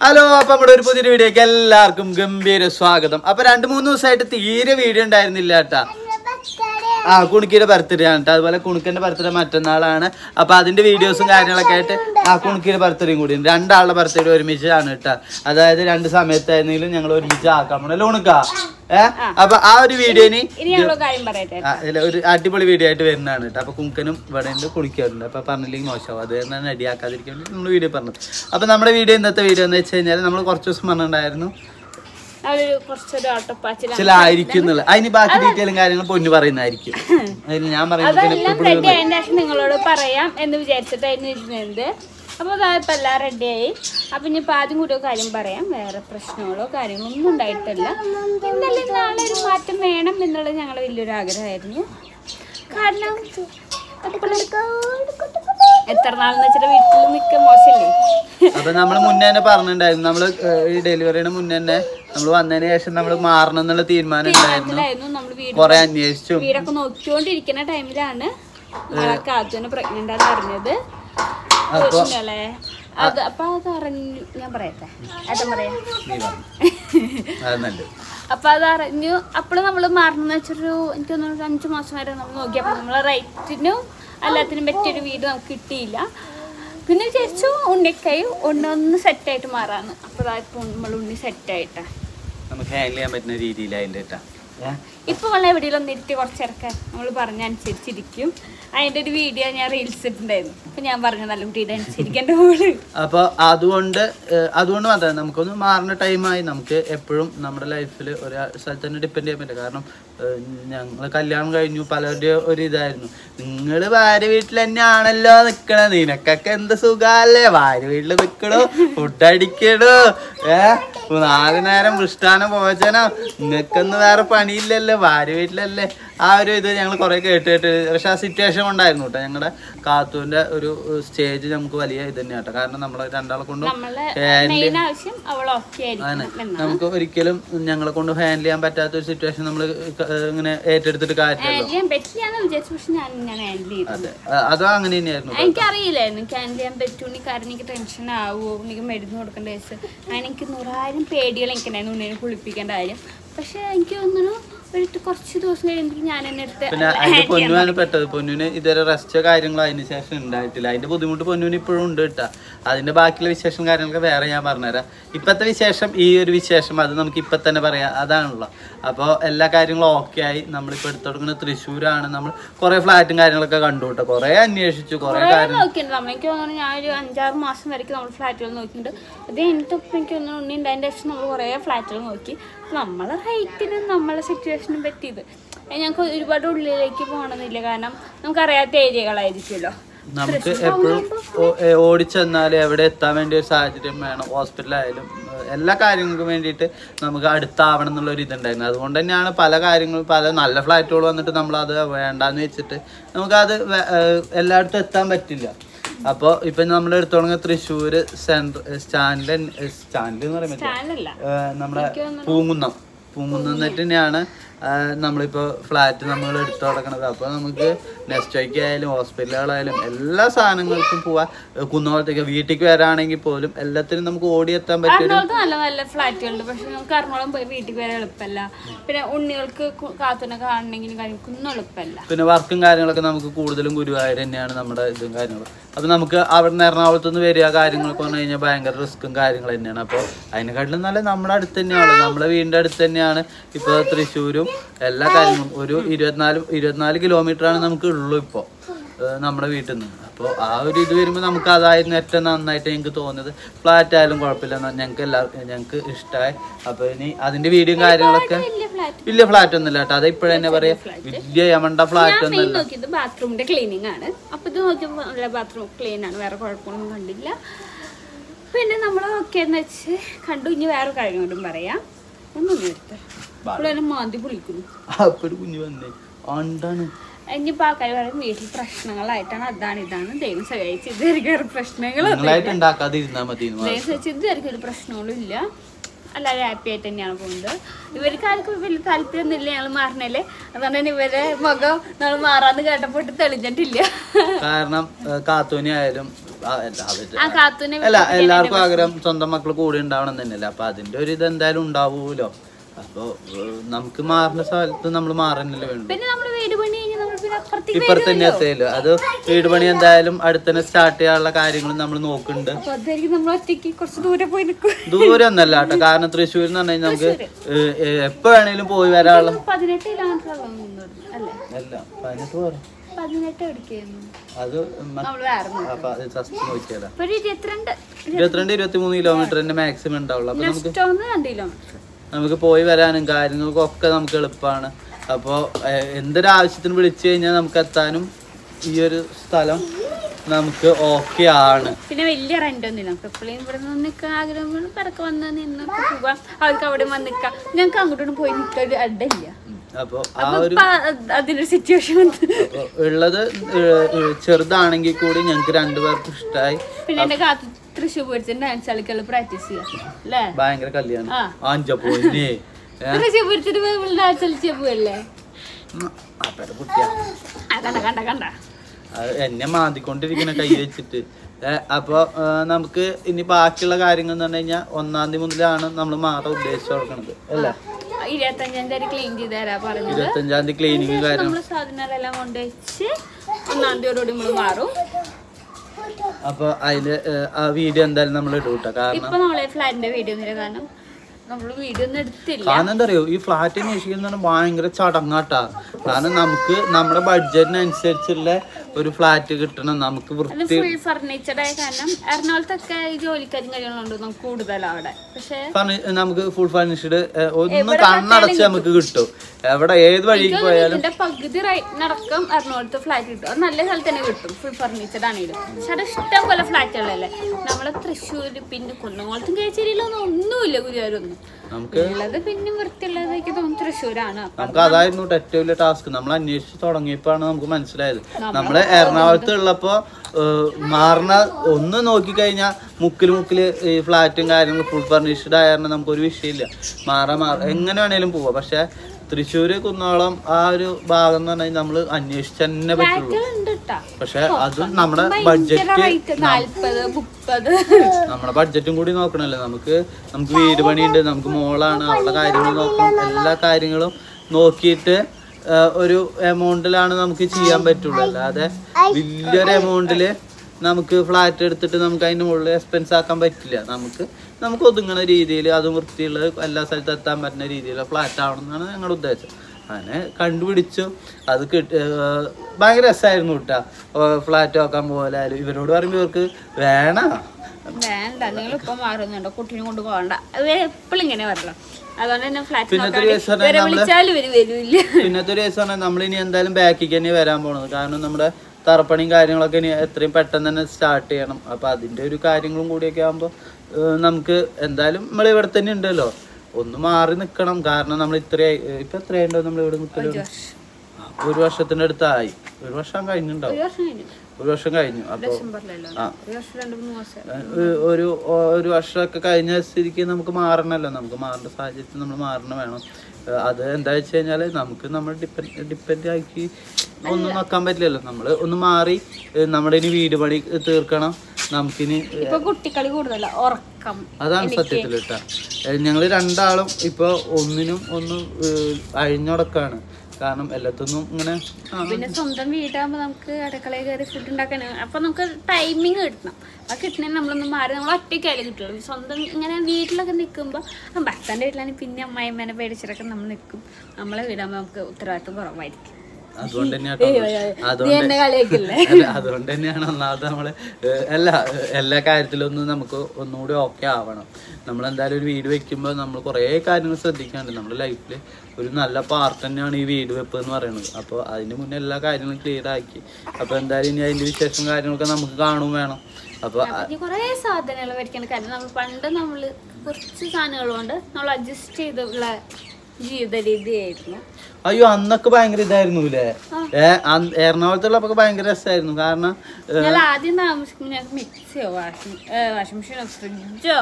Hello അപ്പൊ നമ്മുടെ ഒരു പുതിയൊരു വീഡിയോക്ക് എല്ലാവർക്കും ഗംഭീര സ്വാഗതം. അപ്പൊ രണ്ടു മൂന്ന് ദിവസമായിട്ട് തീരെ വീഡിയോ ഉണ്ടായിരുന്നില്ല കേട്ടാ. ആ കുണുക്കിയുടെ ബർത്ത്ഡേ ആണ് കേട്ടോ അതുപോലെ കുണുക്കന്റെ ബർത്ത്ഡേ മറ്റന്നാളാണ്. അപ്പൊ അതിന്റെ വീഡിയോസും കാര്യങ്ങളൊക്കെ ആയിട്ട് ആ കുണുക്കിയുടെ ബർത്ത്ഡേയും കൂടി ഉണ്ട്. രണ്ടാളുടെ ബർത്ത്ഡേ ഒരുമിച്ചാണ് കേട്ടോ അതായത് രണ്ട് സമയത്തായിരുന്നെങ്കിലും ഞങ്ങൾ ഒരുമിച്ച് ആക്കാൻ പോണല്ലോ കുണുക്ക? ഏഹ് അപ്പൊ ആ ഒരു വീഡിയോന് ഇനി ഒരു അടിപൊളി വീഡിയോ ആയിട്ട് വരുന്നതാണ് കേട്ടോ അപ്പൊ കുങ്കനും ഇവിടെ ഉണ്ട് കുളിക്കാറുണ്ട് അപ്പൊ പറഞ്ഞില്ലെങ്കിൽ മോശമാവും. അത് തന്നെ അടിയാക്കാതിരിക്കാൻ വേണ്ടി നമ്മൾ വീഡിയോ പറഞ്ഞത്. അപ്പൊ നമ്മുടെ വീഡിയോ ഇന്നത്തെ വീഡിയോ എന്ന് വെച്ച് കഴിഞ്ഞാൽ നമ്മൾ കുറച്ച് ദിവസം പറഞ്ഞിട്ടുണ്ടായിരുന്നു. അവർ കുറച്ചൊരു ഓട്ടപ്പാച്ചിലാണ് ചില ആയിരിക്കും അതിന് ബാക്കി ഡീറ്റെയിലും കാര്യങ്ങളും പൊന്നു പറയുന്നതായിരിക്കും. അതിന് ഞാൻ പറയുന്നത് ഇപ്പോൾ നിങ്ങളോട് പറയാം എന്ന് വിചാരിച്ചിട്ടായിരുന്നു ഇരുന്നത് അപ്പോൾ അതായപ്പോൾ എല്ലാം റെഡിയായി അപ്പം ഇനിയിപ്പോൾ ആദ്യം കൂടിയോ കാര്യം പറയാം. വേറെ പ്രശ്നങ്ങളോ കാര്യങ്ങളോ ഒന്നും ഉണ്ടായിട്ടില്ല. ഇന്നലെ നാളെ ഒരു മാറ്റം വേണം എന്നുള്ളത് ഞങ്ങളുടെ വലിയൊരു ആഗ്രഹമായിരുന്നു. കാരണം എത്ര നാളെന്ന് വെച്ചിട്ട് വീട്ടിൽ നിൽക്കാൻ മോശമല്ലേ അപ്പൊ നമ്മൾ മുന്നേ തന്നെ പറഞ്ഞിട്ടുണ്ടായിരുന്നു. നമ്മൾ ഈ ഡെലിവറിയുടെ മുന്നേ തന്നെ നമ്മൾ വന്നതിന് ശേഷം നമ്മൾ മാറണം എന്നുള്ള തീരുമാനം ഉണ്ടായിരുന്നു. കൊറേ അന്വേഷിച്ചു. വീടൊക്കെ നോക്കിക്കൊണ്ടിരിക്കുന്ന ടൈമിലാണ് കാത്തുവിന് പ്രഗ്നന്റ് ആണെന്ന് അറിഞ്ഞത്. അപ്പൊ അത് അപ്പൊ അത് അറിഞ്ഞു ഞാൻ പറയട്ടെ. ഏട്ടൻ പറയാ. അപ്പൊ അത് അറിഞ്ഞു. അപ്പോൾ നമ്മൾ മാറണമെന്ന് വെച്ചൊരു എനിക്ക് തോന്നുന്നു ഒരു അഞ്ച് മാസം വരെ നമ്മൾ നോക്കിയപ്പോൾ നമ്മളെ റൈറ്റിനും എല്ലാത്തിനും പറ്റിയൊരു വീട് നമുക്ക് കിട്ടിയില്ല. പിന്നെ വിചാരിച്ചു ഉണ്ണിക്കൈ ഉണ്ണൊന്ന് സെറ്റായിട്ട് മാറാന്ന്. അപ്പോൾ ഇപ്പൊ നമ്മൾ ഉണ്ണി സെറ്റായിട്ടാ. നമുക്ക് ഹാൻഡിൽ ചെയ്യാൻ പറ്റുന്ന രീതിയിലായിട്ട് കേട്ടാ ഏഹ് ഇപ്പൊ നമ്മൾ എവിടെയെങ്കിലും ഇരുത്തി കുറച്ചിറക്കാൻ നമ്മൾ പറഞ്ഞ അനുസരിച്ചിരിക്കും അതിന്റെ ഒരു വീഡിയോ ഞാൻ റീൽസ് ഇട്ടിട്ടുണ്ടായിരുന്നു. അപ്പൊ ഞാൻ പറഞ്ഞു നല്ല കുട്ടിയുടെ അനുസരിക്കേണ്ട പോലെ അപ്പൊ അതുകൊണ്ട് അതുകൊണ്ട് മാത്രമേ നമുക്കൊന്ന് മാറുന്ന ടൈമായി നമുക്ക് എപ്പോഴും നമ്മുടെ ലൈഫിൽ ഒരു സ്ഥലത്ത് തന്നെ ഡിപ്പെൻഡ് ചെയ്യാൻ പറ്റില്ല. കാരണം ഞങ്ങൾ കല്യാണം കഴിഞ്ഞു പലരുടെ ഒരു ഇതായിരുന്നു. നിങ്ങൾ ഭാര്യ വീട്ടിൽ തന്നെയാണല്ലോ നിക്കണത് നിനക്കൊക്കെ എന്ത് സുഖമല്ലേ ഭാര്യ വീട്ടിൽ നിൽക്കണോ ഫുഡ് അടിക്കണോ. ഏഹ് നാല് നേരം വൃഷ്ടാനം പോവച്ചനോ നിങ്ങൾക്കൊന്നും വേറെ പണിയില്ലല്ലോ. ഭാര്യ വീട്ടിലല്ലേ? ആ ഒരു ഇത് ഞങ്ങൾ കുറേ കേട്ട് കേട്ട്. പക്ഷെ ആ സിറ്റുവേഷൻ ഉണ്ടായിരുന്നു കേട്ടോ ഞങ്ങളുടെ കാത്തുവിന്റെ ഒരു സ്റ്റേജ് നമുക്ക് വലിയ ഇത് തന്നെയാണ് കേട്ടോ കാരണം നമ്മളെ രണ്ടാളെ കൊണ്ടും ആയിരിക്കണം നമുക്ക് ഒരിക്കലും ഞങ്ങളെ കൊണ്ട് ഹാൻഡിൽ ചെയ്യാൻ പറ്റാത്ത ഒരു സിറ്റുവേഷൻ നമ്മൾ ഇങ്ങനെ ഏറ്റെടുത്തിട്ട് കാര്യം അതെ. അതോ അങ്ങനെ തന്നെയായിരുന്നു എനിക്ക് എനിക്കറിയില്ലായിരുന്നു. എനിക്ക് ഹാൻഡിൽ ചെയ്യാൻ പറ്റൂ. കാരണം എനിക്ക് ടെൻഷൻ ആവുമോ എനിക്ക് മരുന്ന് കൊടുക്കേണ്ട കേസ് അങ്ങനെ എനിക്ക് നൂറായിരം പേടികൾ എനിക്കുണ്ടായിരുന്നു. ഉണ്ണിനെ കുളിപ്പിക്കേണ്ട കാര്യം. പക്ഷെ എനിക്ക് തോന്നുന്നു കുറച്ച് ദിവസം കഴിയുമ്പോൾ ഞാൻ എന്നെ എടുത്ത് പിന്നെ അതിന്റെ പൊന്നുവാണ് പെട്ടത് പൊന്നുവിന് ഇതുവരെ റെസ്റ്റോ കാര്യങ്ങളോ അതിന് ശേഷം ഉണ്ടായിട്ടില്ല. അതിന്റെ ബുദ്ധിമുട്ട് പൊന്നുവിന് ഇപ്പോഴും ഉണ്ട് കേട്ടാ അതിന്റെ ബാക്കിയുള്ള വിശേഷം കാര്യങ്ങളൊക്കെ വേറെ ഞാൻ പറഞ്ഞുതരാം. ഇപ്പത്തെ വിശേഷം ഈ ഒരു വിശേഷം അത് നമുക്ക് ഇപ്പൊ തന്നെ പറയാം. അതാണല്ലോ. അപ്പോൾ എല്ലാ കാര്യങ്ങളും ഓക്കെ ആയി. നമ്മളിപ്പോൾ എടുത്തു കൊടുക്കുന്നത് തൃശ്ശൂരാണ് നമ്മൾ കുറേ ഫ്ലാറ്റും കാര്യങ്ങളൊക്കെ കണ്ടു കേട്ടോ. കുറേ അന്വേഷിച്ചു കുറേ കാര്യങ്ങൾ. കാര്യം നോക്കിയിട്ടുണ്ട്. നമ്മൾ എനിക്ക് തോന്നുന്നു ഞാൻ ഒരു അഞ്ചാറ് മാസം വരെയ്ക്ക് നമ്മൾ ഫ്ലാറ്റുകൾ നോക്കിയിട്ടുണ്ട്. അത് എനിക്കിപ്പോൾ എനിക്ക് തോന്നുന്നു ഉണ്ണി ഉണ്ടായതിന്റെ ശേഷം നമ്മൾ കുറേ ഫ്ലാറ്റുകൾ നോക്കി. നമ്മളെ ഹൈറ്റിനും നമ്മളെ സിറ്റുവേഷനും പറ്റിയത്. ഞങ്ങൾക്ക് ഒരുപാട് ഉള്ളിലേക്ക് പോകണമെന്നില്ല. കാരണം നമുക്കറിയാത്ത ഏരിയകളായിരിക്കുമല്ലോ നമുക്ക് എപ്പോഴും ഓടിച്ചെന്നാൽ എവിടെ എത്താൻ വേണ്ടി ഒരു സാഹചര്യം വേണം. ഹോസ്പിറ്റലായാലും ആയാലും എല്ലാ കാര്യങ്ങൾക്കും വേണ്ടിയിട്ട് നമുക്ക് അടുത്താവണം എന്നുള്ള ഒരു ഇതുണ്ടായിരുന്നു. അതുകൊണ്ട് തന്നെയാണ് പല കാര്യങ്ങളും പല നല്ല ഫ്ലാറ്റുകൾ വന്നിട്ട് നമ്മളത് വേണ്ടാന്ന് വെച്ചിട്ട് നമുക്കത് എല്ലായിടത്തും എത്താൻ പറ്റില്ല. അപ്പോൾ ഇപ്പൊ നമ്മൾ എടുത്തോളങ്ങ തൃശ്ശൂർ സെൻട്ര സ്റ്റാൻഡ് സ്റ്റാൻഡ് എന്ന് പറയുമ്പോൾ നമ്മുടെ പൂങ്കുന്നം. പൂങ്കുന്നം എന്നിട്ട് തന്നെയാണ് നമ്മളിപ്പോൾ ഫ്ലാറ്റ് നമ്മൾ എടുത്തു തുടങ്ങണത് അപ്പോൾ നമുക്ക് നെസ്റ്റോയ്ക്ക് ആയാലും ഹോസ്പിറ്റലുകളായാലും എല്ലാ സാധനങ്ങൾക്കും പോവാം. കുന്നോളത്തേക്ക് വീട്ടിലേക്ക് വരാണെങ്കിൽ പോലും എല്ലാത്തിനും നമുക്ക് ഓടിയെത്താൻ പറ്റും. നല്ല നല്ല ഫ്ലാറ്റുകളുണ്ട് പക്ഷെ നമുക്ക് എറണാകുളം പോയി വീട്ടിൽ വരാൻ എളുപ്പമല്ല. പിന്നെ ഉണ്ണികൾക്ക് കു- കാത്തുനൊക്കെ കാണണമെങ്കിലും കാര്യങ്ങൾക്കൊന്നും എളുപ്പമല്ല. പിന്നെ വർക്കും കാര്യങ്ങളൊക്കെ നമുക്ക് കൂടുതലും ഗുരുവായൂർ തന്നെയാണ് നമ്മുടെ ഇതും കാര്യങ്ങളും. അപ്പോൾ നമുക്ക് അവിടെ നിന്ന് എറണാകുളത്ത് നിന്ന് വരിക കാര്യങ്ങളൊക്കെ പറഞ്ഞു കഴിഞ്ഞാൽ ഭയങ്കര റിസ്ക്കും കാര്യങ്ങൾ തന്നെയാണ്. അപ്പോൾ അതിനെക്കാട്ടിലും നല്ല നമ്മുടെ അടുത്ത് തന്നെയാണ്. നമ്മുടെ വീടിന്റെ അടുത്ത് തന്നെയാണ്. ഇപ്പോൾ തൃശ്ശൂരും എല്ലാ കാര്യങ്ങളും ഒരു ഇരുപത്തിനാല് ഇരുപത്തിനാല് കിലോമീറ്ററാണ് നമുക്ക് ഉള്ളൂ ഇപ്പോൾ നമ്മുടെ വീട്ടിൽ നിന്ന് അപ്പോൾ ആ ഒരു ഇത് വരുമ്പോൾ നമുക്ക് അതായിരുന്നു ഏറ്റവും നന്നായിട്ട് എനിക്ക് തോന്നിയത്. ഫ്ലാറ്റ് ആയാലും കുഴപ്പമില്ല. എന്നാ ഞങ്ങൾക്ക് എല്ലാവർക്കും ഞങ്ങൾക്ക് ഇഷ്ടമായി അപ്പോൾ ഇനി അതിന്റെ വീഡിയോ കാര്യങ്ങളൊക്കെ വലിയ ഫ്ലാറ്റ് ഒന്നുമില്ല കേട്ടോ. അത് ഇപ്പോഴും തന്നെ പറയാം വലിയ യമണ്ട ഫ്ലാറ്റ് ഒന്നും ഇല്ല ബാത്റൂമിന്റെ ക്ലീനിങ് ആണ്. അപ്പോൾ ഇത് നോക്കിയപ്പോൾ നല്ല ബാത്റൂം ക്ലീൻ ആണ്. വേറെ കുഴപ്പമൊന്നും കണ്ടില്ല. പിന്നെ നമ്മൾ നോക്കിയെന്ന് വെച്ച് കണ്ടു. ഇനി വേറെ കാര്യങ്ങളും പറയാം. ഒന്നും എടുത്ത് മാന്തി പൊളിക്കുന്നു. അപ്പൊ ഒരു കുഞ്ഞു വന്നേ. ആണ്ടാണ് ഇനിയിപ്പോൾ ആൾക്കാർ പറയും വീട്ടിൽ പ്രശ്നങ്ങളായിട്ടാണ് അതാണ് ഇതാണ്. ദൈവം സഹായിച്ച് ഇതുവരെയ്ക്കും എന്ന് ദൈവം സഹിച്ച് ഇതുവരെയ്ക്കും ഒരു പ്രശ്നങ്ങളും ഇല്ല. എല്ലാവരും ഹാപ്പി ആയിട്ട് തന്നെയാണ് പോകുന്നത്. ഇവർക്ക് ആർക്കും വലിയ താല്പര്യമൊന്നുമില്ല ഞങ്ങൾ മാറണല്ലേ അതുകൊണ്ട് തന്നെ ഇവരെ മുഖം നമ്മൾ മാറാന്ന് കേട്ടപ്പോൾ തെളിഞ്ഞിട്ടില്ല. കാരണം കാത്തൂനി ആയാലും അല്ല എല്ലാവർക്കും ആഗ്രഹം സ്വന്തം മക്കൾ കൂടെ ഉണ്ടാവണം തന്നെയല്ലേ. അപ്പൊ അതിന്റെ ഒരു ഇത് എന്തായാലും ഉണ്ടാവൂലോ. അപ്പൊ നമുക്ക് മാറുന്ന സ്ഥലത്ത് നമ്മൾ മാറാനല്ലേ വേണ്ടു. പിന്നെ നമ്മൾ വീട് പണി ഇപ്പുറത്ത് തന്നെ അത് വീട് പണി എന്തായാലും അടുത്തന്നെ സ്റ്റാർട്ട് ചെയ്യാനുള്ള കാര്യങ്ങൾ നമ്മൾ നോക്കുന്നുണ്ട്. ദൂരെ ഒന്നല്ല കേട്ടോ. കാരണം തൃശ്ശൂർ എന്ന് പറഞ്ഞു കഴിഞ്ഞാൽ നമുക്ക് എപ്പോ വേണേലും പോയി വരാനുള്ള അല്ല? പതിനെട്ട് പോരാ? ഇരുപത്തിരണ്ട് ഇരുപത്തി മൂന്ന് കിലോമീറ്റർ തന്നെ മാക്സിമം ഉണ്ടാവുള്ളൂ. അപ്പൊ നമുക്ക് നമുക്ക് പോയി വരാനും കാര്യങ്ങൾക്കും ഒക്കെ നമുക്ക് എളുപ്പമാണ് അപ്പോൾ എന്തൊരാവശ്യത്തിന് വിളിച്ചു കഴിഞ്ഞാൽ നമുക്ക് എത്താനും ഈ ഒരു സ്ഥലം നമുക്ക് ഓക്കെ ആണ്. പിന്നെ വലിയ റെന്റ് ഒന്നുമില്ല. നമുക്ക് എപ്പോഴും ഇവിടെ നിന്ന് നിൽക്കാൻ ആഗ്രഹം പിറക്ക് വന്ന് നിന്നൊക്കെ പോവാം. അവർക്ക് അവിടെ വന്ന് നിൽക്കാം ഞങ്ങൾക്ക് അങ്ങോട്ടും പോയി നിൽക്കാൻ ഒരു അഡയില്ല ഇല്ല ആ ഒരു അതിനൊരു സിറ്റുവേഷൻ അപ്പൊ ഉള്ളത് ചെറുതാണെങ്കിൽ കൂടി ഞങ്ങൾക്ക് രണ്ടുപേർക്കും ഇഷ്ടമായി പിന്നെ എന്റെ കാത്തു തൃശ്ശൂർ പോയിട്ട് ഡാൻസ് കളിക്കുള്ള പ്രാക്ടീസ് ചെയ്യാം. അല്ലേ? ഭയങ്കര കല്യാണം. അഞ്ച എന്നെ മാന്തിക്കൊണ്ടിരിക്കുന്ന കൈ വെച്ചിട്ട്. ഏ, അപ്പൊ നമുക്ക് ഇനി ബാക്കിയുള്ള കാര്യങ്ങൾ എന്ന് പറഞ്ഞു കഴിഞ്ഞാൽ ഒന്നാം തീയതി മുതലാണ് നമ്മൾ മാറ ഉദ്ദേശിച്ചു കൊടുക്കുന്നത് അല്ലേ? ഇരുപത്തഞ്ചാം തീയതി ക്ലീൻ ചെയ്ത് തരാ പറഞ്ഞത് ഇരുപത്തഞ്ചാം തീയതി ക്ലീനിങ് കാര്യം നമ്മൾ സാധനങ്ങളെല്ലാം കൊണ്ടുവച്ച് ഒന്നാം തീയതിയോടുകൂടി നമ്മൾ മാറും. അപ്പൊ അതിൽ ആ വീഡിയോ എന്തായാലും നമ്മൾ ഇടൂട്ടോ. കാരണം ഇപ്പൊ നമ്മളെ ഫ്ലാറ്റിന്റെ വീഡിയോ കാരണം കാരണം എന്താ അറിയോ ഈ ഫ്ലാറ്റ് അന്വേഷിക്കുന്ന ഭയങ്കര ചടങ്ങാട്ടാ. കാരണം നമുക്ക് നമ്മുടെ ബഡ്ജറ്റിനനുസരിച്ചുള്ള ഒരു ഫ്ലാറ്റ് കിട്ടണം. നമുക്ക് വൃത്തി നമുക്ക് ഫുൾ ഫർണിഷ്ഡ് ഒന്ന് കണ്ണടച്ച് നമുക്ക് കിട്ടും. എവിടെ ഏത് വഴിക്ക് പോയാലും. പകുതി നടക്കും എറണാകുളത്ത് ഫ്ലാറ്റ് കിട്ടും അത് നല്ല സ്ഥലത്ത് തന്നെ കിട്ടും. ഫുൾ ഫർണിച്ചർഡ് ആണെങ്കിലും പക്ഷെ അവിടെ ഇഷ്ടം പോലെ ഫ്ലാറ്റുകളല്ലേ നമ്മളെ തൃശ്ശൂര് പിന്നെ കുന്നംകുളത്തും കേച്ചേരിയിലൊന്നും ഒന്നുമില്ല ഗുരുവായൂരൊന്നും. ഉള്ളത് പിന്നെ തോന്നുന്നു തൃശ്ശൂരാണ്. നമുക്ക് അതായിരുന്നു ഏറ്റവും വലിയ ടാസ്ക് നമ്മൾ അന്വേഷിച്ച് തുടങ്ങിയപ്പോഴാണ് നമുക്ക് മനസ്സിലായത്. നമ്മൾ എറണാകുളത്ത് ഉള്ളപ്പോ മാറണ ഒന്ന് നോക്കിക്കഴിഞ്ഞാൽ മുക്കിൽ മുക്കിൽ ഈ ഫ്ലാറ്റും കാര്യങ്ങളും ഫുൾ ഫർണിഷ്ഡ് ആയ നമുക്ക് ഒരു വിഷയമില്ല. മാറാ മാറ. എങ്ങനെ വേണേലും പോവാം. പക്ഷെ തൃശ്ശൂര് കുന്നോളം ആ ഒരു ഭാഗം എന്ന് പറഞ്ഞാൽ നമ്മൾ അന്വേഷിച്ച് തന്നെ പറ്റുള്ളൂ. പക്ഷെ അത് നമ്മുടെ ബഡ്ജറ്റ് നമ്മുടെ ബഡ്ജറ്റും കൂടി നോക്കണല്ലേ. നമുക്ക് നമുക്ക് വീട് പണിയുണ്ട് നമുക്ക് മോളാണ് അവളുടെ കാര്യങ്ങൾ നോക്കണം. എല്ലാ കാര്യങ്ങളും നോക്കിയിട്ട് ഒരു എമൗണ്ടിലാണ് നമുക്ക് ചെയ്യാൻ പറ്റുള്ളൂ. അല്ലാതെ വലിയൊരു എമൗണ്ടിൽ നമുക്ക് ഫ്ലാറ്റ് എടുത്തിട്ട് നമുക്ക് അതിന്റെ മുകളിൽ എക്സ്പെൻസ് ആക്കാൻ പറ്റില്ല. നമുക്ക് നമുക്ക് ഒതുങ്ങുന്ന രീതിയിൽ അതും വൃത്തിയുള്ള എല്ലാ സ്ഥലത്തും എത്താൻ പറ്റുന്ന രീതിയിലുള്ള ഫ്ലാറ്റ് ആവണം എന്നാണ് ഞങ്ങളുടെ ഉദ്ദേശം. അങ്ങനെ കണ്ടുപിടിച്ചു അത് കിട്ടി ഭയങ്കര രസമായിരുന്നു കേട്ടാ ഫ്ലാറ്റ് നോക്കാൻ പോലായാലും ഇവരോട് പറയുമ്പോൾ ഇവർക്ക് വേണ? വേണ്ട നിങ്ങൾ ഇപ്പം മാറുന്നുണ്ടോ കുട്ടീനെ കൊണ്ട് പോകണ്ട. എപ്പോഴും ഇങ്ങനെ വരണം പിന്നത്തെ ഒരു നമ്മൾ വിളിച്ചാലും ഇവർ പിന്നത്തെ ഒരു കേസ് പറഞ്ഞാൽ നമ്മളിനി ഇനി എന്തായാലും ബാക്കിക്ക് തന്നെ വരാൻ പോണത്. കാരണം നമ്മുടെ തറപ്പണിയും കാര്യങ്ങളൊക്കെ ഇനി എത്രയും പെട്ടെന്ന് തന്നെ സ്റ്റാർട്ട് ചെയ്യണം. അപ്പോൾ അതിന്റെ ഒരു കാര്യങ്ങളും കൂടിയൊക്കെ ആകുമ്പോൾ നമുക്ക് എന്തായാലും നമ്മൾ ഇവിടെ തന്നെ ഉണ്ടല്ലോ. ഒന്ന് മാറി നിൽക്കണം കാരണം നമ്മൾ ഇത്രയായി ഇപ്പം എത്രയുണ്ടോ നമ്മൾ ഇവിടെ നിൽക്കലോ ഒരു വർഷത്തിന്റെ വർഷത്തിന്റെ അടുത്തായി. ഒരു വർഷം കഴിഞ്ഞിട്ടുണ്ടാവും ഒരു വർഷം കഴിഞ്ഞു. അപ്പോൾ ആ. ഒരു ഒരു വർഷമൊക്കെ കഴിഞ്ഞ സ്ഥിതിക്ക് നമുക്ക് മാറണമല്ലോ നമുക്ക് മാറേണ്ട സാഹചര്യത്തിൽ നമ്മൾ മാറണം വേണം. അത് എന്താ വെച്ച് കഴിഞ്ഞാൽ നമുക്ക് നമ്മൾ ഡിപ്പെൻഡ് ഡിപ്പെൻഡ് ആക്കി ഒന്നും നോക്കാൻ പറ്റില്ലല്ലോ. നമ്മൾ ഒന്ന് മാറി നമ്മുടെ ഇനി വീട് പണി തീർക്കണം. നമുക്കിനി കൂടുതല ഉറക്കം. അതാണ് സത്യത്തിൽ കേട്ടോ. ഞങ്ങൾ രണ്ടാളും ഇപ്പൊ ഒന്നിനും ഒന്ന് അഴിഞ്ഞുടക്കാണ്. കാരണം എല്ലാത്തൊന്നും ഇങ്ങനെ പിന്നെ സ്വന്തം വീടാകുമ്പോ നമുക്ക് അടുക്കളയിൽ കയറി ഫുഡ് ഉണ്ടാക്കാൻ അപ്പൊ നമുക്ക് ടൈമിങ് കിട്ടണം. ആ കിട്ടണേ നമ്മളൊന്നും മാറി നമ്മൾ ഒറ്റയ്ക്കായാലും കിട്ടുള്ളൂ. സ്വന്തം ഇങ്ങനെ വീട്ടിലൊക്കെ നിൽക്കുമ്പോൾ ഭർത്താന്റെ വീട്ടിലാണെങ്കിൽ പിന്നെ അമ്മായിമ്മേനെ പേടിച്ചിട്ടൊക്കെ നമ്മൾ നിൽക്കും നമ്മളെ വീടാകുമ്പോൾ നമുക്ക് ഉത്തരവാദിത്വം കുറവായിരിക്കും. അതുകൊണ്ട് തന്നെയാണ് അതുകൊണ്ട് തന്നെയാണ് ഒന്നാമത് നമ്മൾ എല്ലാ എല്ലാ കാര്യത്തിലും ഒന്ന് നമുക്ക് ഒന്നുകൂടി ഓക്കെ ആവണം. നമ്മൾ എന്തായാലും ഒരു വീട് വെക്കുമ്പോൾ നമ്മൾ കുറേ കാര്യങ്ങൾ ശ്രദ്ധിക്കാണ്ട് നമ്മുടെ ലൈഫിൽ ഒരു നല്ല പാർട്ട് തന്നെയാണ് ഈ വീട് വെപ്പ് എന്ന് പറയുന്നത്. അപ്പോൾ അതിന് മുന്നേ എല്ലാ കാര്യങ്ങളും ക്ലിയർ ആക്കി. അപ്പോൾ എന്തായാലും ഇനി അതിന്റെ വിശേഷം കാര്യങ്ങളൊക്കെ നമുക്ക് കാണും വേണം. അപ്പോൾ കുറേ സാധനങ്ങൾ മേടിക്കേണ്ട കാര്യം നമ്മൾ പണ്ട് നമ്മൾ കുറച്ച് സാധനങ്ങൾ കൊണ്ട് നമ്മൾ അഡ്ജസ്റ്റ് ചെയ്തുള്ള ജീവിത രീതിയായിരുന്നു അയ്യോ അന്നൊക്കെ ഭയങ്കര ഇതായിരുന്നു അല്ലേ ഏഹ് എറണാകുളത്തുള്ളപ്പോ ഭയങ്കര രസമായിരുന്നു കാരണം ഞാൻ ആദ്യം താമസിക്കുമ്പോൾ ഞങ്ങൾക്ക് മിക്സിയോ വാഷിംഗ് വാഷിംഗ് മെഷീനോ ഫ്രിഡ്ജോ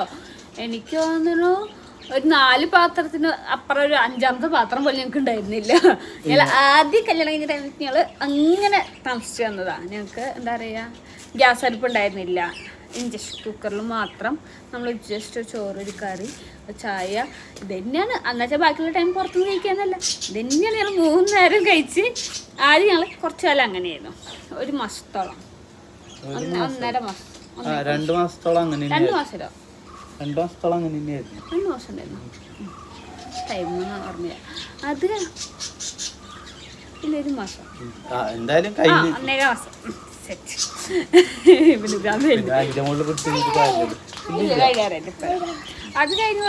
എനിക്ക് തോന്നുന്നു ഒരു നാല് പാത്രത്തിന് അപ്പുറം ഒരു അഞ്ചാമത്തെ പാത്രം പോലും ഞങ്ങൾക്ക് ഉണ്ടായിരുന്നില്ല. ഞങ്ങൾ ആദ്യം കല്യാണം കഴിഞ്ഞ ടൈമിൽ ഞങ്ങൾ അങ്ങനെ താമസിച്ചു വന്നതാണ് ഞങ്ങൾക്ക് എന്താ പറയുക ഗ്യാസ് അടുപ്പ് ഉണ്ടായിരുന്നില്ല. ഇൻഡക്ഷൻ കുക്കറിൽ മാത്രം നമ്മൾ ജസ്റ്റ് ചോറ് ഒരു കറി ചായ. ഇത് തന്നെയാണ് അന്നത്തെ ബാക്കിയുള്ള ടൈം പുറത്തുനിന്ന് കഴിക്കാന്നല്ല. ഇത് തന്നെയാണ് ഞങ്ങൾ മൂന്ന് നേരം കഴിച്ച് ആദ്യം ഞങ്ങൾ കുറച്ച് കാലം അങ്ങനെയായിരുന്നു. ഒരു മാസത്തോളം. ഒന്ന് ഒന്നര മാസം. രണ്ട് മാസത്തോളം അങ്ങനെ രണ്ട് മാസമല്ലോ? രണ്ട് മാസത്തോളം അങ്ങനെ തന്നെയായിരുന്നു. രണ്ട് മാസം ഉണ്ടായിരുന്നു. ടൈമൊന്നും ഓർമ്മയില്ല. അത് ഇല്ല ഒരു മാസം. എന്തായാലും ഒന്നര മാസം. സെറ്റ് പിന്നെ ഇതാ ഇല്ല ഇപ്പൊ. അത് കഴിഞ്ഞ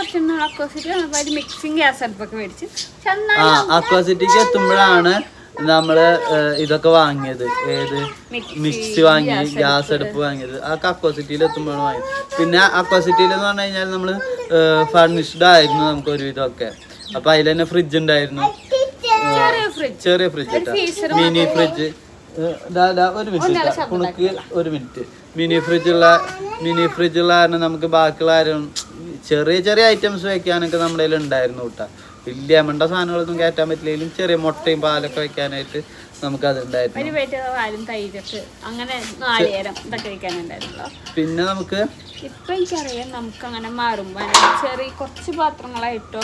കുറച്ച് വന്നപ്പോൾ മിക്സിങ് ഗ്യാസ് അടുപ്പൊക്കെ മേടിച്ച്. അക്വാസിറ്റിക്ക് എത്തുമ്പോഴാണ് നമ്മൾ ഇതൊക്കെ വാങ്ങിയത്. ഏത്? മിക്സി, വാങ്ങി ഗ്യാസ് അടുപ്പ്. വാങ്ങിയത്. ആ അക്വാസിറ്റിയിൽ എത്തുമ്പോഴാണ് വാങ്ങിയത്. പിന്നെ അക്വാസിറ്റിയിൽ എന്ന് പറഞ്ഞു കഴിഞ്ഞാൽ നമ്മൾ ഫർണിഷ്ഡ് ആയിരുന്നു നമുക്ക് ഒരു ഒരുവിധമൊക്കെ. അപ്പൊ അതിൽ തന്നെ ഫ്രിഡ്ജ് ഉണ്ടായിരുന്നു. ചെറിയ ഫ്രിഡ്ജ് മിനി ഫ്രിഡ്ജ് ഒരു മിനിറ്റ് കുണുക്ക് ഒരു മിനിറ്റ് മിനി ഫ്രിഡ്ജുള്ള മിനി ഫ്രിഡ്ജുള്ള കാരണം നമുക്ക് ബാക്കിയുള്ള ആരും ചെറിയ ചെറിയ ഐറ്റംസ് വെക്കാനൊക്കെ നമ്മുടെ കയ്യിൽ ഉണ്ടായിരുന്നു കേട്ടോ വലിയ അമണ്ട സാധനങ്ങളൊന്നും കയറ്റാൻ പറ്റില്ലെങ്കിലും ചെറിയ മുട്ടയും പാലൊക്കെ വെക്കാനായിട്ട് നമുക്ക് അത് ഉണ്ടായിരുന്നു. പിന്നെ നമുക്ക് ഇപ്പൊ എനിക്കറിയാം നമുക്ക് അങ്ങനെ മാറുമ്പോ ചെറിയ കുറച്ച് പാത്രങ്ങളായിട്ടോ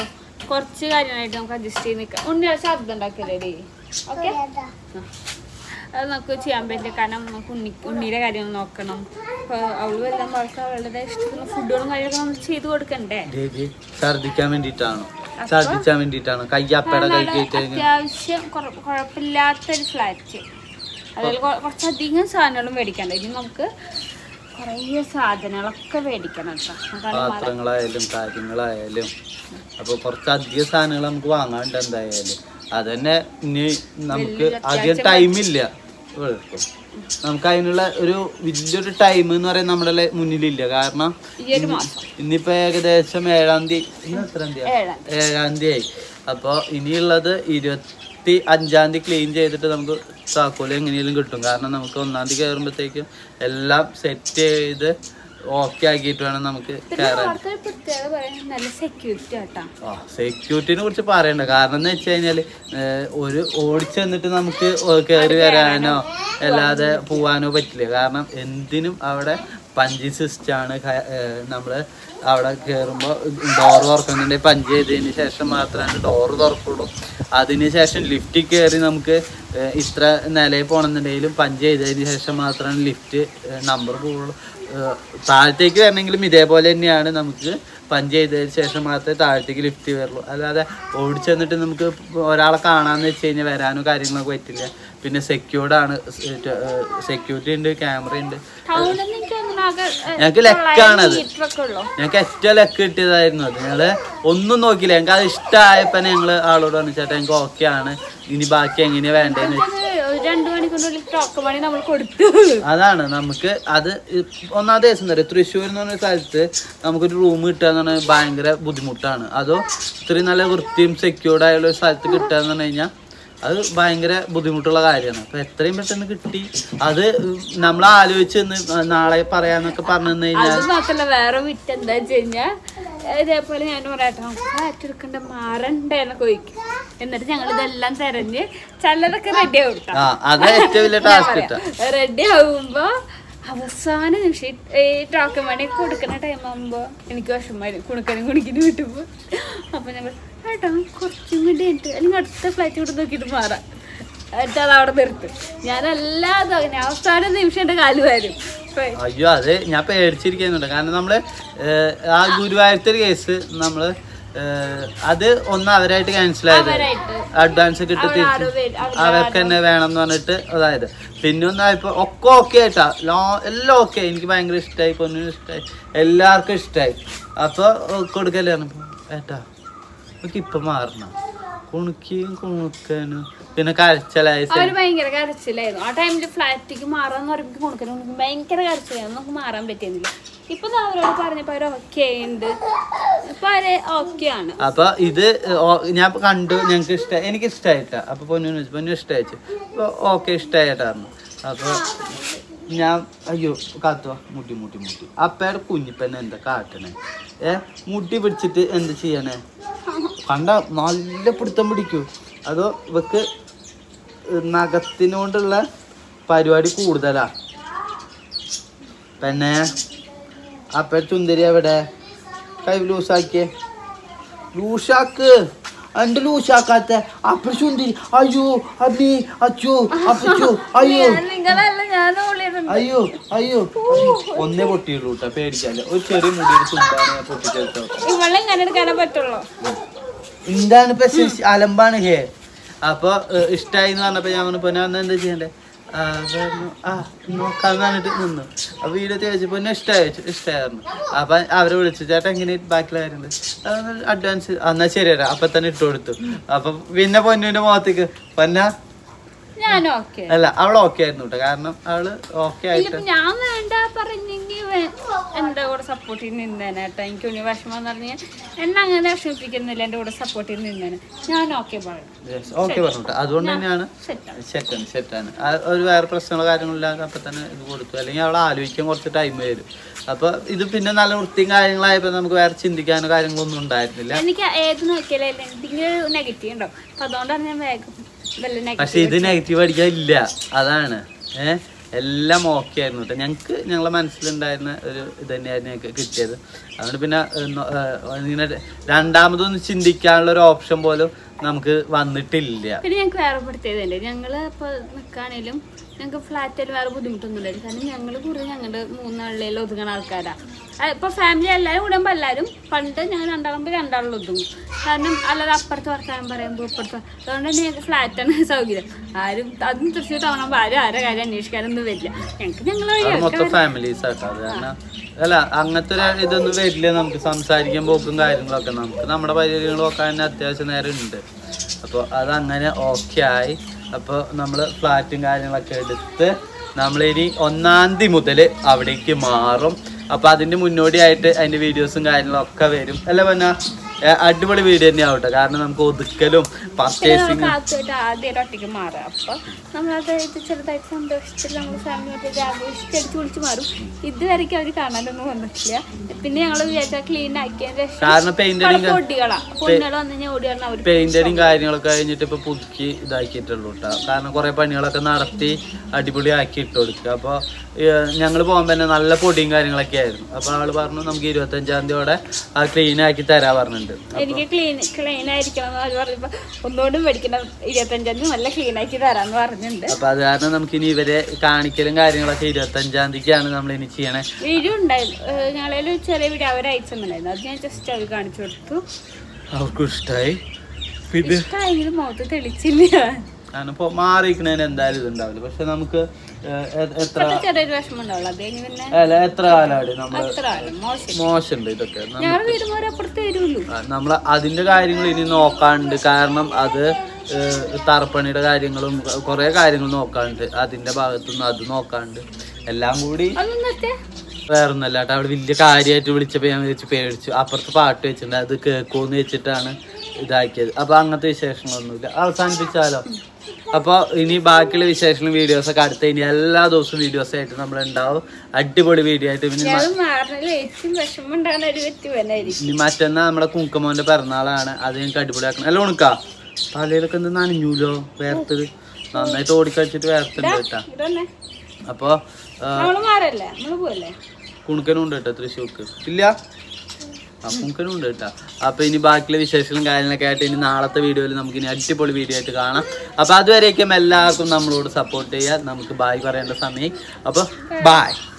കുറച്ച് കാര്യങ്ങളായിട്ട് നമുക്ക് അഡ്ജസ്റ്റ് ചെയ്ത് നിൽക്കാം ഉണ്ണിയാഴ്ച ശബ്ദം ഉണ്ടാക്കില്ലേ ഓക്കെ. അത് നമുക്ക് ചെയ്യാൻ പറ്റില്ല. കാരണം നമുക്ക് ഉണ്ണി ഉണ്ണിയുടെ കാര്യങ്ങൾ നോക്കണം. അപ്പോൾ അവൾ വരാൻ പാർക്ക് അവളുടെ ഇഷ്ടത്തിന് ഫുഡുകളും കാര്യങ്ങളൊക്കെ നമ്മൾ ചെയ്ത് കൊടുക്കണ്ടേ? ഛർദിക്കാൻ വേണ്ടിയിട്ടാണ്? ഛർദിക്കാൻ വേണ്ടിയിട്ടാണ്? കയ്യാപ്പട കൈ കയറ്റി അത്യാവശ്യം കുഴ- കുഴപ്പമില്ലാത്തൊരു ഫ്ലാറ്റ് അതിൽ കുറച്ചധികം സാധനങ്ങളും മേടിക്കണ്ട. ഇനി നമുക്ക് കുറേ സാധനങ്ങളൊക്കെ മേടിക്കണം പാത്രങ്ങളായാലും കാര്യങ്ങളായാലും. അപ്പോൾ കുറച്ചധികം സാധനങ്ങൾ നമുക്ക് വാങ്ങാണ്ട് എന്തായാലും. അതന്നെ ഇനി നമുക്ക് അധികം ടൈമില്ല നമുക്ക് അതിനുള്ള ഒരു വലിയൊരു ടൈം എന്ന് പറയുന്നത് നമ്മുടെ മുന്നിലില്ല. കാരണം ഇന്നിപ്പോ ഏകദേശം ഏഴാം തീയതി ഇന്ന് എത്രാം തീയതി? ഏഴാം ഏഴാം തീയതി ആയി. അപ്പോൾ ഇനിയുള്ളത് ഇരുപത്തി അഞ്ചാം തീയതി ക്ലീൻ ചെയ്തിട്ട് നമുക്ക് താക്കോൽ എങ്ങനെയെങ്കിലും കിട്ടും. കാരണം നമുക്ക് ഒന്നാം തീയതി കയറുമ്പോഴത്തേക്കും എല്ലാം സെറ്റ് ചെയ്ത് ഓക്കെ ആക്കിയിട്ട് വേണം നമുക്ക് സെക്യൂരിറ്റിനെ കുറിച്ച് പറയണ്ട. കാരണം എന്ന് വെച്ച് കഴിഞ്ഞാൽ ഒരു ഓടിച്ചെന്നിട്ട് നമുക്ക് കയറി വരാനോ അല്ലാതെ പോവാനോ പറ്റില്ല. കാരണം എന്തിനും അവിടെ പഞ്ച് സിസ്റ്റാണ് നമ്മൾ അവിടെ കയറുമ്പോൾ ഡോർ തുറക്കുന്നുണ്ടെങ്കിൽ പഞ്ച് ചെയ്തതിന് ശേഷം മാത്രമാണ് ഡോർ തുറക്കുള്ളൂ. അതിന് ശേഷം ലിഫ്റ്റിൽ കയറി നമുക്ക് ഇത്ര നിലയിൽ പോകണമെന്നുണ്ടെങ്കിലും പഞ്ച് ചെയ്തതിന് ശേഷം മാത്രമാണ് ലിഫ്റ്റ് നമ്പർ പോകുള്ളൂ താഴത്തേക്ക് വരണമെങ്കിലും ഇതേപോലെ തന്നെയാണ് നമുക്ക് പഞ്ച് ചെയ്തതിന് ശേഷം മാത്രമേ താഴത്തേക്ക് ലിഫ്റ്റ് വരുള്ളൂ. അല്ലാതെ ഓടിച്ചെന്നിട്ട് നമുക്ക് ഒരാളെ കാണാമെന്ന് വെച്ച് കഴിഞ്ഞാൽ വരാനോ കാര്യങ്ങളൊക്കെ പറ്റില്ല. പിന്നെ സെക്യൂർഡാണ് സെക്യൂരിറ്റി ഉണ്ട് ക്യാമറ ഉണ്ട്. ഞങ്ങൾക്ക് ലക്കാണത് ഞങ്ങൾക്ക് ഏറ്റവും ലക്ക് കിട്ടിയതായിരുന്നു അത്. ഞങ്ങൾ ഒന്നും നോക്കിയില്ല. ഞങ്ങൾക്ക് അത് ഇഷ്ടമായപ്പോ ഞങ്ങൾ ആളോട് പറഞ്ഞു ചേട്ടാ ഞങ്ങൾക്ക് ഓക്കെ ആണ്. ഇനി ബാക്കി എങ്ങനെയാ വേണ്ടതെന്ന് അതാണ് നമുക്ക് അത് ഒന്നാം ദിവസം തരാം തൃശ്ശൂർ എന്ന് പറഞ്ഞ സ്ഥലത്ത് നമുക്കൊരു റൂം കിട്ടുക എന്ന് പറഞ്ഞാൽ ഭയങ്കര ബുദ്ധിമുട്ടാണ്. അതോ ഇത്രയും നല്ല വൃത്തിയും സെക്യൂർഡ് ആയുള്ള ഒരു സ്ഥലത്ത് കിട്ടുക എന്ന് പറഞ്ഞു കഴിഞ്ഞാൽ അത് ഭയങ്കര ബുദ്ധിമുട്ടുള്ള കാര്യമാണ്. അപ്പൊ എത്രയും പെട്ടെന്ന് കിട്ടി. അത് നമ്മൾ ആലോചിച്ച് നാളെ പറയാന്നൊക്കെ പറഞ്ഞു കഴിഞ്ഞാൽ വേറെ വിറ്റ് എന്താ വെച്ച് കഴിഞ്ഞാ ഇതേപോലെ ഞാൻ പറയട്ടെ നമുക്ക് ഫ്ലാറ്റ് എടുക്കണ്ട മാറണ്ടേ എന്നൊക്കെ ചോദിക്കും. എന്നിട്ട് ഞങ്ങൾ ഇതെല്ലാം തെരഞ്ഞ് ചിലതൊക്കെ റെഡി ആവും റെഡി ആവുമ്പോ അവസാന നിമിഷം ഈ- ടോക്കൺ മണി കൊടുക്കുന്ന ടൈം ആകുമ്പോ എനിക്ക് വിഷമായിരുന്നു കുണുക്കനും കുണിക്കിനും കിട്ടുമ്പോ അപ്പൊ ഞങ്ങൾ കേട്ടോ കുറച്ചും കൂടി അല്ലെങ്കിൽ അടുത്ത ഫ്ലൈറ്റ് കൂടെ നോക്കിയിട്ട് മാറാം. എന്നിട്ട് അത് അവിടെ നിർത്തും. ഞാൻ ദിവസവും അവസാന നിമിഷം എന്റെ കാൽ വരും. അയ്യോ അത് ഞാൻ പേടിച്ചിരിക്കുന്നുണ്ട്. കാരണം നമ്മൾ ആ ഗുരുവായൂരത്തെ കേസ് നമ്മൾ അത് ഒന്ന് അവരായിട്ട് ക്യാൻസൽ ആയത്. അഡ്വാൻസ് കിട്ടി തിരിച്ച്. അവർക്ക് തന്നെ വേണം എന്ന് പറഞ്ഞിട്ട് അതായത്. പിന്നെ ഒന്നായപ്പോ ഒക്കെ ഓക്കെ ആയിട്ടാ. ലോ എല്ലാം ഓക്കെ എനിക്ക് ഭയങ്കര ഇഷ്ടമായി പൊന്നിനും ഇഷ്ടമായി എല്ലാവർക്കും ഇഷ്ടമായി അപ്പൊ കൊടുക്കല്ലേ? ഏട്ടാ നമുക്ക് ഇപ്പൊ മാറണം. കുണുക്കിയും കുണുക്കാനും പിന്നെ കരച്ചിലായി അവർ ഭയങ്കര കരച്ചിലായിരുന്നു. ആ ടൈമിൽ ഫ്ലാറ്റിക്ക് മാറാന്ന് പറയുമ്പോൾ കൊടുക്കണം ഭയങ്കര കരച്ചിലായിരുന്നു. നമുക്ക് മാറാൻ പറ്റിയിരുന്നില്ല. ഇപ്പൊ അവരോട് പറഞ്ഞപ്പോ ഓക്കെ ഉണ്ട്. ഇപ്പൊ അവർ ഓക്കെ ആണ്. അപ്പൊ ഇത് ഞാൻ കണ്ടു. ഞങ്ങൾക്ക് ഇഷ്ട എനിക്ക് ഇഷ്ടായിട്ടാ. അപ്പൊ പൊന്നു വെച്ചു. പൊന്നു ഇഷ്ടമായിച്ചു അപ്പൊ ഓക്കെ ഇഷ്ടമായിട്ടായിരുന്നു അപ്പൊ ഞാൻ അയ്യോ കാത്തുവാ. മുട്ടി മുട്ടി മുട്ടി. അപ്പയുടെ കുഞ്ഞിപ്പന്നെ എന്താ കാട്ടണേ? ഏ മുട്ടി പിടിച്ചിട്ട് എന്താ ചെയ്യണേ? കണ്ട നല്ല പിടുത്തം പിടിക്കൂ. അതോ ഇവക്ക് നഖത്തിനോണ്ടുള്ള പരിപാടി കൂടുതലാ? പിന്നെ അപ്പ ചുന്ദരി എവിടെ? കൈ ലൂസാക്കിയേ. ലൂസാക്ക്. എന്റെ ലൂസാക്കാത്ത? അപ്പൊ ചുന്ദരി അയ്യോ അബി അച്ചു അപ്പച്ചു അയ്യോ. അയ്യോ അയ്യോ. ഒന്നേ പൊട്ടിയുള്ളൂ കേട്ടോ പേടിക്കാല്ല. ഒരു ചെറിയ മുടി പൊട്ടിച്ചെടുത്തോ. പറ്റുള്ളൂ. എന്താണ് ഇപ്പൊ അലമ്പാണ് ഹേ. അപ്പൊ ഇഷ്ടായി എന്ന് പറഞ്ഞപ്പോ ഞാൻ പറഞ്ഞു പൊന്നെ വന്ന എന്താ ചെയ്യണ്ടേ? ആ, പറഞ്ഞു, നോക്കാന്ന് പറഞ്ഞിട്ട് നിന്നു. അപ്പൊ വീഡിയോ ചോദിച്ചപ്പോ എന്നെ ഇഷ്ടമായി ഇഷ്ടമായിരുന്നു അപ്പൊ അവരെ വിളിച്ചു ചേട്ടാ എങ്ങനെ ബാക്കിയുള്ള കാര്യമുണ്ട് അഡ്വാൻസ് എന്നാ ശരിയാ അപ്പൊ തന്നെ ഇട്ട് കൊടുത്തു. അപ്പൊ പിന്നെ പൊന്നുവിന്റെ മുഖത്തേക്ക് പൊന്ന? അല്ല അവൾ ഓക്കെ ആയിരുന്നു കേട്ടോ കാരണം അവൾ ഓക്കെ ആയിട്ട് ഞാൻ വേണ്ട പറഞ്ഞെങ്കിൽ എന്റെ കൂടെ സപ്പോർട്ടിൽ നിന്നേനെ കേട്ടോ. എനിക്ക് ഉണ്ണി വിഷമം എന്ന് പറഞ്ഞാൽ എന്നെ അങ്ങനെ വിഷമിപ്പിക്കുന്നില്ല എന്റെ കൂടെ സപ്പോർട്ടിൽ നിന്നേനെ. ഞാൻ ഓക്കെ പറഞ്ഞു അതുകൊണ്ട് തന്നെയാണ് സെറ്റാണ് സെറ്റാണ് ഒരു വേറെ പ്രശ്നങ്ങളോ കാര്യങ്ങളില്ലാതെ അപ്പൊ തന്നെ ഇത് കൊടുത്തു. അല്ലെങ്കിൽ അവളെ ആലോചിക്കാൻ കുറച്ച് ടൈം വരും. അപ്പൊ ഇത് പിന്നെ നല്ല വൃത്തിയും കാര്യങ്ങളായപ്പോ നമുക്ക് വേറെ ചിന്തിക്കാനോ കാര്യങ്ങളൊന്നും ഉണ്ടായിരുന്നില്ല. എനിക്ക് ഏത് നോക്കിയാലും എന്തെങ്കിലും നെഗറ്റീവ് ഉണ്ടാവും. അപ്പൊ അതുകൊണ്ടാണ് ഞാൻ വേഗം പക്ഷെ ഇത് നെഗറ്റീവ് നെഗറ്റീവ് അടിക്കാൻ ഇല്ല. അതാണ്. ഏഹ് എല്ലാം ഓക്കെ ആയിരുന്നു കേട്ടോ ഞങ്ങൾക്ക് ഞങ്ങളെ മനസ്സിലുണ്ടായിരുന്ന ഒരു ഇത് തന്നെയായിരുന്നു ഞങ്ങൾക്ക് കിട്ടിയത്. അതുകൊണ്ട് പിന്നെ ഇങ്ങനെ രണ്ടാമതൊന്നും ചിന്തിക്കാനുള്ള ഒരു ഓപ്ഷൻ പോലും നമുക്ക് വന്നിട്ടില്ല. പിന്നെ ഞങ്ങൾക്ക് വേറെ ഞങ്ങൾ ഇപ്പോൾ നിൽക്കുകയാണെങ്കിലും ഞങ്ങൾക്ക് ഫ്ലാറ്റായാലും വേറെ ബുദ്ധിമുട്ടൊന്നുമില്ല. കാരണം ഞങ്ങൾ കൂടുതൽ ഞങ്ങളുടെ മൂന്നാളിൽ ഒതുങ്ങുന്ന ആൾക്കാരാണ് ഇപ്പോൾ ഫാമിലി എല്ലാവരും കൂടുമ്പോൾ എല്ലാവരും പണ്ട് ഞങ്ങൾ രണ്ടാളുമ്പോൾ രണ്ടാളിൽ ഒതുങ്ങും. കാരണം അല്ലാതെ അപ്പുറത്ത് വർത്താനം പറയുമ്പോൾ ഇപ്പുറത്ത് അതുകൊണ്ട് തന്നെ ഞങ്ങൾക്ക് ഫ്ലാറ്റാണ് സൗകര്യം. ആരും അതും തൃശ്ശൂർ ടൗണാകുമ്പോൾ ആരും ആരുടെ കാര്യം അന്വേഷിക്കാനൊന്നും വരില്ല. ഞങ്ങൾക്ക് ഞങ്ങൾ അല്ല അങ്ങനത്തെ ഒരു ഇതൊന്നും വരില്ല. നമുക്ക് സംസാരിക്കാൻ പോക്കും കാര്യങ്ങളൊക്കെ. നമുക്ക് നമ്മുടെ പരിപാടികൾ നോക്കാൻ തന്നെ അത്യാവശ്യം നേരം ഉണ്ട് അപ്പോൾ അതങ്ങനെ ഓക്കെ ആയി. അപ്പോൾ നമ്മൾ ഫ്ലാറ്റും കാര്യങ്ങളൊക്കെ എടുത്ത് നമ്മളിനി ഒന്നാം തീയതി മുതൽ അവിടേക്ക് മാറും. അപ്പോൾ അതിന്റെ മുന്നോടിയായിട്ട് അതിന്റെ വീഡിയോസും കാര്യങ്ങളൊക്കെ വരും. അല്ല പിന്നെ? അടിപൊളി വീഡിയോ തന്നെ ആവട്ടെ കാരണം നമുക്ക് ഒതുക്കലും പർച്ചേസിംഗ് ഒറ്റയ്ക്ക് മാറുക അപ്പോൾ നമ്മളത് ചെറുതായിട്ട് സന്തോഷിച്ചിട്ട് നമ്മൾ വിളിച്ച് മാറും. ഇതുവരെയ്ക്കും അവർ കാണാനൊന്നും വന്നിട്ടില്ല. പിന്നെ ഞങ്ങൾ വിചാരിച്ചാൽ ക്ലീൻ കാരണം പെയിന്ററിങ് പൊടികളാ. പൊടികൾ വന്നു കഴിഞ്ഞാൽ ഓടിയാണ് അവർ പെയിന്ററിങ് കാര്യങ്ങളൊക്കെ കഴിഞ്ഞിട്ട് ഇപ്പൊ പുതുക്കി ഇതാക്കിയിട്ടുള്ളൂ കേട്ടോ കാരണം കുറെ പണികളൊക്കെ നടത്തി അടിപൊളി ആക്കി ഇട്ട് കൊടുക്കുക. അപ്പോൾ ഞങ്ങൾ പോകുമ്പോൾ തന്നെ നല്ല പൊടിയും കാര്യങ്ങളൊക്കെ ആയിരുന്നു. അപ്പോൾ ആൾ പറഞ്ഞു നമുക്ക് ഇരുപത്തഞ്ചാം തീയതിയോടെ ആ ക്ലീൻ ആക്കി തരാ പറഞ്ഞിട്ടുണ്ട് എനിക്ക് ക്ലീൻ ക്ലീൻ ആയിരിക്കണം എന്ന് പറഞ്ഞപ്പോ ഒന്നുകൊണ്ടും മേടിക്കണം ഇരുപത്തഞ്ചാം തീയതി നല്ല ക്ലീൻ ആക്കി തരാന്ന് പറഞ്ഞിട്ടുണ്ട്. അപ്പൊ അത് കാരണം നമുക്ക് ഇനി ഇവരെ കാണിക്കലും കാര്യങ്ങളൊക്കെ ഇരുപത്തഞ്ചാം തീയതിക്കാണ് നമ്മൾ ഇനി ചെയ്യണേ. വീഡിയോ ഉണ്ടായിരുന്നു. ഞങ്ങളൊരു ചെറിയ വീഡിയോ അവർ അയച്ചിട്ടുണ്ടായിരുന്നു. അത് ഞാൻ ജസ്റ്റ് അവർ കാണിച്ചു കൊടുത്തു. അവർക്കും ഇഷ്ടമായി പിന്നെ ഇഷ്ടമായെങ്കിലും മുഖത്ത് തെളിച്ചില്ല. കാരണം ഇപ്പോൾ മാറിയിരിക്കണതിന് എന്തായാലും ഇതുണ്ടാവില്ല. പക്ഷെ നമുക്ക് എത്ര അല്ല എത്ര കാലമാണ് നമ്മൾ മോശമുണ്ട് ഇതൊക്കെ. നമ്മൾ അതിന്റെ കാര്യങ്ങൾ ഇനി നോക്കാണ്ട് കാരണം അത് തറപ്പണിയുടെ കാര്യങ്ങളും കുറെ കാര്യങ്ങൾ നോക്കാണ്ട് അതിന്റെ ഭാഗത്തുനിന്ന് അത് നോക്കാണ്ട് എല്ലാം കൂടി വേറെ വേറൊന്നല്ല അവിടെ വലിയ കാര്യമായിട്ട് വിളിച്ചപ്പോൾ ഞാൻ വിളിച്ച് പേടിച്ചു. അപ്പുറത്ത് പാട്ട് വെച്ചിട്ടുണ്ട്. അത് കേൾക്കുമെന്ന് വെച്ചിട്ടാണ് ഇതാക്കിയത്. അപ്പൊ അങ്ങനത്തെ വിശേഷങ്ങളൊന്നുമില്ല. അവസാനിപ്പിച്ചാലോ? അപ്പോൾ ഇനി ബാക്കിയുള്ള വിശേഷങ്ങളും വീഡിയോസൊക്കെ അടുത്ത ഇനി എല്ലാ ദിവസവും വീഡിയോസ് ആയിട്ട് നമ്മൾ ഉണ്ടാവും അടിപൊളി വീഡിയോ ആയിട്ട് ഇനി മറ്റന്നാ നമ്മുടെ കുങ്കുമോന്റെ പിറന്നാളാണ്. അത് ഞങ്ങൾക്ക് അടിപൊളിയാക്കണം. അല്ല ഉണക്കാ തലയിലൊക്കെ എന്ത് നനഞ്ഞൂലോ? വേർത്തത്. നന്നായിട്ട് ഓടിക്കഴിച്ചിട്ട് വേർത്തുണ്ട് കേട്ടാ. അപ്പൊ കുണുക്കനും ഉണ്ട് കേട്ടോ തൃശ്ശൂർക്ക്. ഇല്ല? ഉണ്ട് കേട്ടോ. അപ്പൊ ഇനി ബാക്കിയുള്ള വിശേഷങ്ങളും കാര്യങ്ങളൊക്കെ ആയിട്ട് ഇനി നാളത്തെ വീഡിയോയിൽ നമുക്ക് ഇനി അടിപൊളി വീഡിയോ ആയിട്ട് കാണാം. അപ്പൊ അതുവരേക്കും എല്ലാവർക്കും നമ്മളോട് സപ്പോർട്ട് ചെയ്യാം നമുക്ക് ബായ് പറയേണ്ട സമയം അപ്പൊ ബായ്